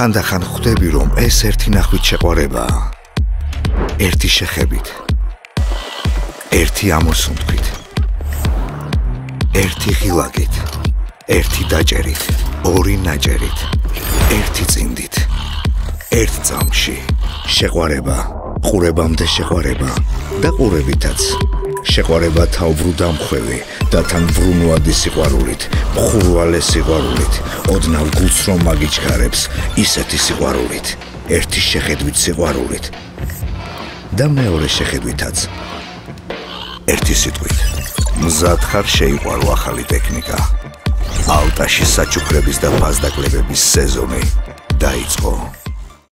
ხანდახან ხვდები რომ ეს ერთი ნახვით შეყვარებაა ერთი შეხებით. ერთი ამოსუნთქვით. ერთი ღილაკით. ერთი დაჭერით. ორი ნაჭერით. ერთი წინდით. ერთ წამში. შეყვარება. ყურებამდე შეყვარება. და ყურებითაც შეყვარება თავბრუ დამხვევი და თან ბრუნვადი სიყვარულით მხურვალე სიყვარულით. ოდნავ გულს რომ მაგიჩქარებს ისეთი სიყვარულით. ერთი შეხედვით სიყვარულით. და მეორე შეხედვითაც. ერთი სიტყვით. მზად ხარ შეიყვარო ახალი ტექნიკა. ალტაში საჩუქრების და ფასდაკლებების სეზონი დაიწყო